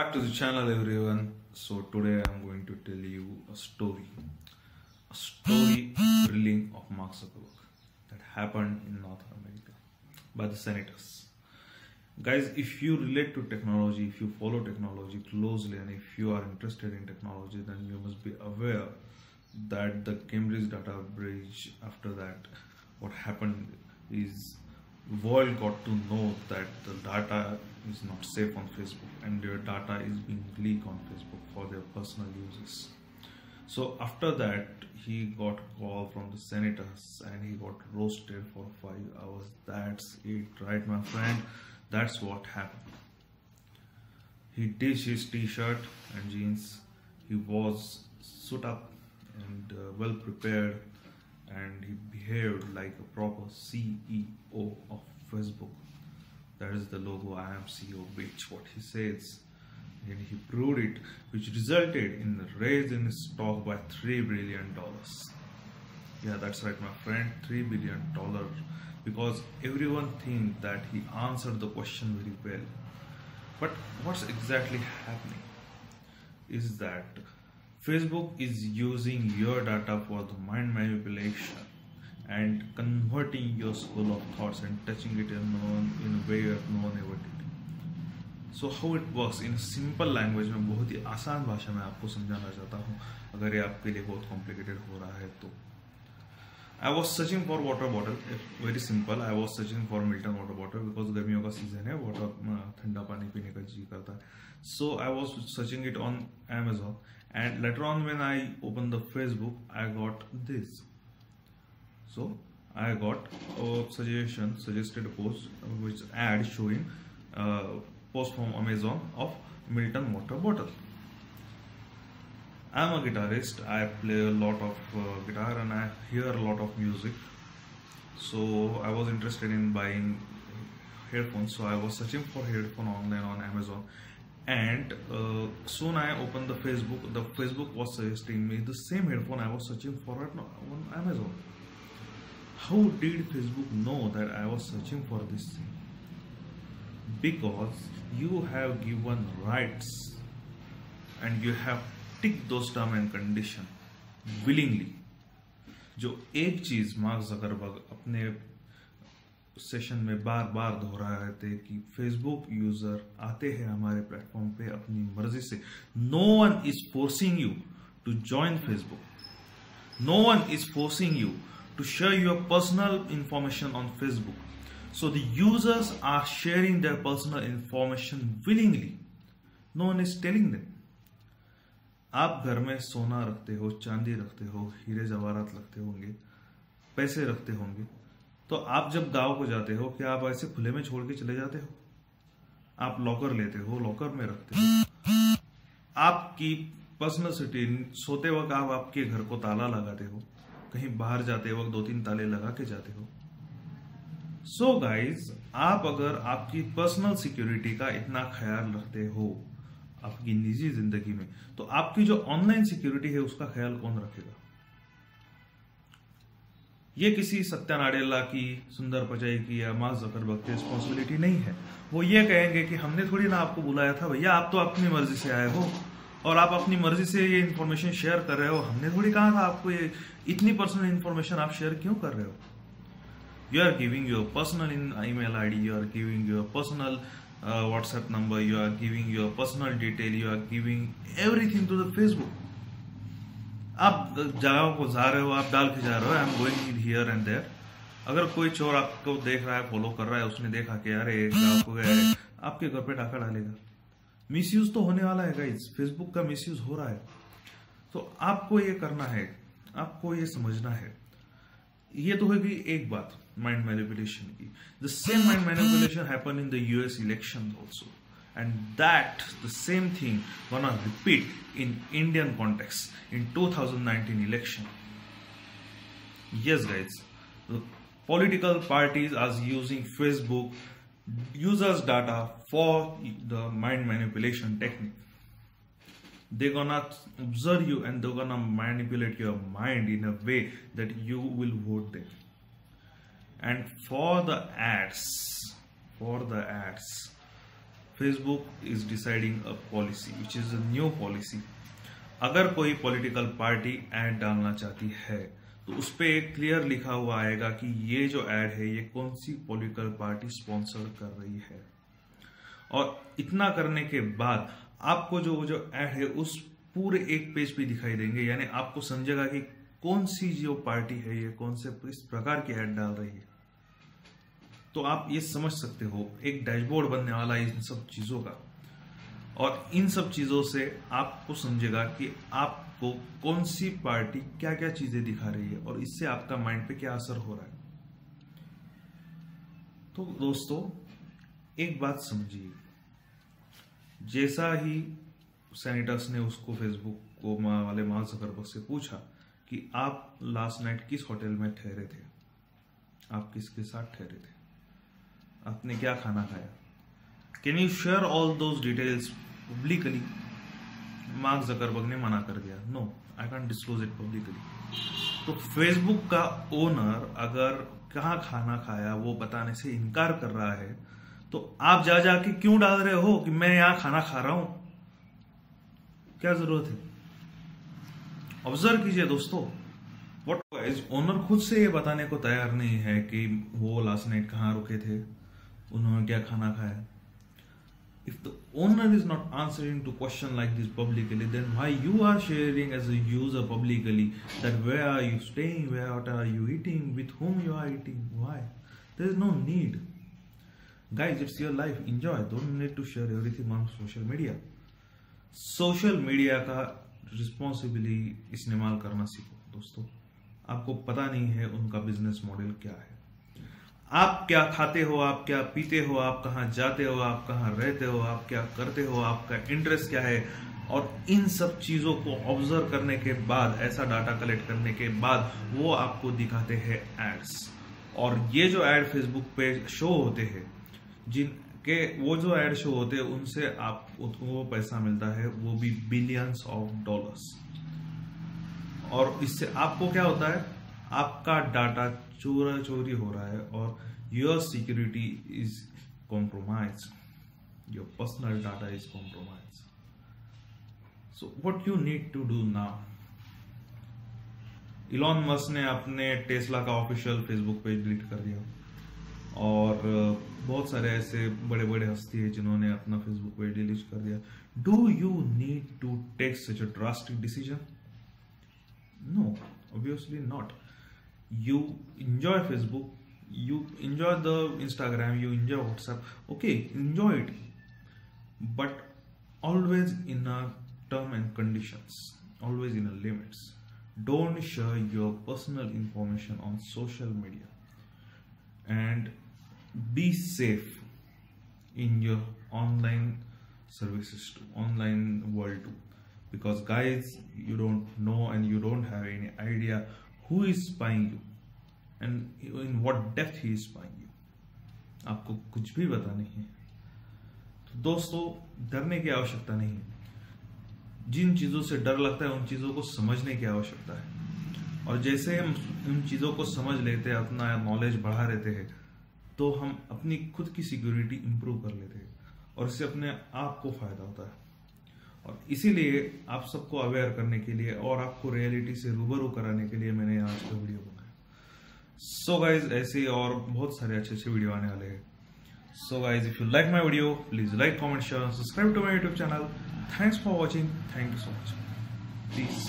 Back to the channel everyone. So today I'm going to tell you a story. A story thrilling of Mark Zuckerberg that happened in North America by the senators. Guys, if you relate to technology, if you follow technology closely and if you are interested in technology, then you must be aware that the Cambridge data breach after that what happened is world got to know that the data is not safe on Facebook and their data is being leaked on Facebook for their personal uses. So after that, he got call from the senators and he got roasted for five hours. That's it, right, my friend? That's what happened. He ditched his t-shirt and jeans. He was suit up and uh, well prepared and he behaved like a proper CEO of Facebook. That is the logo I am CEO bitch what he says. And he proved it, which resulted in a raise in his stock by three billion dollars. Yeah, that's right, my friend, three billion dollar. Because everyone thinks that he answered the question very well. But what's exactly happening is that Facebook is using your data for the mind manipulation and converting your school of thoughts and touching it in, in a way that no one ever did. So how it works in simple language में बहुत ही आसान भाषा में आपको समझाना चाहता हूँ। अगर ये आपके लिए बहुत कॉम्प्लिकेटेड हो रहा है तो। I was searching for water bottle very simple I was searching for Milton water bottle because गर्मियों का सीज़न है वाटर ठंडा पानी पीने का जी करता है। So I was searching it on Amazon and later on when i opened the facebook i got this. So i got a suggestion suggested post which ad showing uh, post from amazon of milton water bottle. I'm a guitarist. I play a lot of uh, guitar and i hear a lot of music. So i was interested in buying headphones. So i was searching for headphone online on amazon and uh, soon I opened the Facebook. The Facebook was suggesting me the same headphone I was searching for on Amazon. How did Facebook know that I was searching for this thing? Because you have given rights and you have ticked those term and condition willingly. जो एक चीज़ Mark Zuckerberg अपने session में बार बार दोहरा रहे थे कि फेसबुक यूज़र आते हैं हमारे प्लेटफॉर्म पे अपनी मर्ज़ी से। No one is forcing you to join Facebook no one is forcing you to share your personal information on Facebook so the users are sharing their personal information willingly no one is telling them आप घर में सोना रखते हो, चांदी रखते हो, हीरे जवाहरात रखते होंगे, पैसे रखते होंगे तो आप जब गाँव को जाते हो, क्या आप ऐसे खुले में छोड़ के चले जाते हो? आप लॉकर लेते हो लॉकर में रखते हो। आपकी पर्सनल सोते वक्त आप आपके घर को ताला लगाते हो, कहीं बाहर जाते वक्त दो तीन ताले लगा के जाते हो। सो so गाइज़ आप अगर आपकी पर्सनल सिक्योरिटी का इतना ख्याल रखते हो, आपकी निजी ज़िंदगी में तो आपकी जो ऑनलाइन सिक्योरिटी है, उसका ख्याल कौन रखेगा? ये किसी सत्या नाडेला की, सुंदर पचाई की या मास जकरबर्ग की रिस्पॉन्सिबिलिटी नहीं है। वो ये कहेंगे कि हमने थोड़ी ना आपको बुलाया था भैया, आप तो अपनी मर्ज़ी से आए हो और आप अपनी मर्ज़ी से ये इन्फॉर्मेशन शेयर कर रहे हो। हमने थोड़ी कहा था आपको ये इतनी पर्सनल इन्फॉर्मेशन आप शेयर क्यों कर रहे हो? You are giving your personal in email I D you are giving your personal WhatsApp number you are giving your personal detail you are giving everything to the Facebook आप जगहों को जा रहे हो, आप डाल के जा रहे हो I am going here and there अगर कोई चोर आपको देख रहा है फॉलो कर रहा है, उसने देखा कि अरे गाँव को गया है, आपके घर पे डाका डालेगा। मिसयूज तो होने वाला है गाइज़ फेसबुक का मिसयूज हो रहा है। तो आपको ये करना है, आपको ये समझना है। ये तो होगी एक बात माइंड मैनिपुलेशन की। The same mind manipulation happen in the US election also and that the same thing gonna repeat in Indian context in 2019 election. Yes guys, the political parties are using Facebook users data for the mind manipulation technique. They're gonna observe you and they're gonna manipulate your mind in a way that you will vote them. And for the ads, for the ads, Facebook is deciding a policy which is a new policy अगर कोई political party add डालना चाहती है तो उस पर एक clear लिखा हुआ आएगा कि ये जो एड है, ये कौन सी पॉलिटिकल पार्टी स्पॉन्सर कर रही है। और इतना करने के बाद आपको जो जो एड है, उस पूरे एक पेज पे दिखाई देंगे, यानी आपको समझेगा कि कौन सी जो पार्टी है, ये कौन से, इस प्रकार की एड डाल रही है। तो आप ये समझ सकते हो, एक डैशबोर्ड बनने वाला है इन सब चीज़ों का। और इन सब चीज़ों से आपको समझेगा कि आपको कौन सी पार्टी क्या क्या चीज़ें दिखा रही है और इससे आपका माइंड पे क्या असर हो रहा है। तो दोस्तों, एक बात समझिए। जैसा ही सैनिटर्स ने उसको फेसबुक को वाले माल जकरबर्ग से पूछा कि आप लास्ट नाइट किस होटल में ठहरे थे? आप किसके साथ ठहरे थे? आपने क्या खाना खाया? Can you share all those details publicly Mark Zuckerberg ने मना कर दिया। No I can disclose it publicly तो फेसबुक का ओनर अगर कहा खाना खाया, वो बताने से इनकार कर रहा है तो आप जा जाके क्यों डाल रहे हो कि मैं यहाँ खाना खा रहा हूँ? क्या ज़रूरत है? ऑब्ज़र्व कीजिए दोस्तों वट ओनर खुद से ये बताने को तैयार नहीं है कि वो लास्ट नाइट कहाँ रुके थे। उन्होंने क्या खाना खाया? If the owner is not answering to question like this publicly then why you are sharing as a user publicly that where are you staying where what are you eating with whom you are eating why there is no need guys it's your life enjoy don't need to share everything on social media social media का responsibly इस्तेमाल करना सीखो, दोस्तों। आपको पता नहीं है उनका बिज़नेस मॉडल क्या है। आप क्या खाते हो, आप क्या पीते हो, आप कहाँ जाते हो, आप कहाँ रहते हो, आप क्या करते हो, आपका इंटरेस्ट क्या है? और इन सब चीज़ों को ऑब्ज़र्व करने के बाद, ऐसा डाटा कलेक्ट करने के बाद, वो आपको दिखाते हैं एड्स और ये जो एड फेसबुक पे शो होते हैं, जिनके वो जो एड शो होते हैं, उनसे आप वो पैसा मिलता है, वो भी बिलियंस ऑफ़ डॉलर्स और इससे आपको क्या होता है? आपका डाटा चोरा चोरी हो रहा है और your security is compromise your personal data is compromise so what you need to do now Elon Musk ने अपने टेस्ला का ऑफिशियल फेसबुक पेज डिलीट कर दिया। और बहुत सारे ऐसे बड़े बड़े हस्ती है जिन्होंने अपना फेसबुक पेज डिलीट कर दिया। Do you need to take such a drastic decision no obviously not you enjoy facebook you enjoy the instagram you enjoy whatsapp okay enjoy it. But always in a term and conditions always in a limits. Don't share your personal information on social media. And be safe in your online services too online world too. Because guys you don't know and you don't have any idea who is spying you? And in what depth he is spying you? आपको कुछ भी पता नहीं है। तो दोस्तों, डरने की आवश्यकता नहीं है। जिन चीज़ों से डर लगता है, उन चीज़ों को समझने की आवश्यकता है। और जैसे हम उन चीज़ों को समझ लेते हैं, अपना नॉलेज बढ़ा लेते हैं तो हम अपनी खुद की सिक्योरिटी इंप्रूव कर लेते हैं और इससे अपने आप को फ़ायदा होता है। और इसीलिए आप सबको अवेयर करने के लिए और आपको रियलिटी से रूबरू कराने के लिए मैंने आज का वीडियो बनाया। सो गाइज़ ऐसे और बहुत सारे अच्छे अच्छे वीडियो आने वाले हैं। So guys if you like my video please like comment share subscribe to my YouTube channel thanks for watching thank you so much please